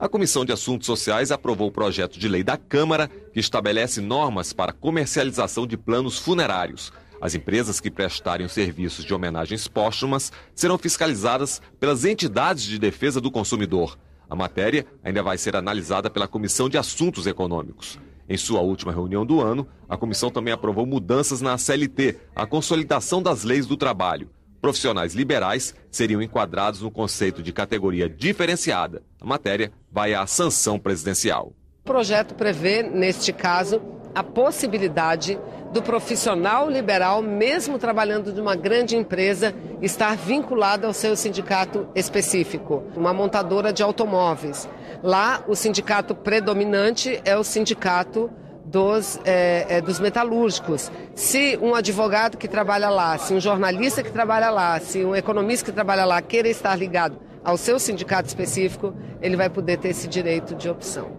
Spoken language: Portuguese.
A Comissão de Assuntos Sociais aprovou o projeto de lei da Câmara que estabelece normas para comercialização de planos funerários. As empresas que prestarem os serviços de homenagens póstumas serão fiscalizadas pelas entidades de defesa do consumidor. A matéria ainda vai ser analisada pela Comissão de Assuntos Econômicos. Em sua última reunião do ano, a comissão também aprovou mudanças na CLT, a consolidação das leis do trabalho. Profissionais liberais seriam enquadrados no conceito de categoria diferenciada. A matéria vai à sanção presidencial. O projeto prevê, neste caso, a possibilidade do profissional liberal, mesmo trabalhando de uma grande empresa, estar vinculado ao seu sindicato específico, uma montadora de automóveis. Lá, o sindicato predominante é o sindicato dos, é, é, dos metalúrgicos. Se um advogado que trabalha lá, se um jornalista que trabalha lá, se um economista que trabalha lá queira estar ligado ao seu sindicato específico, ele vai poder ter esse direito de opção.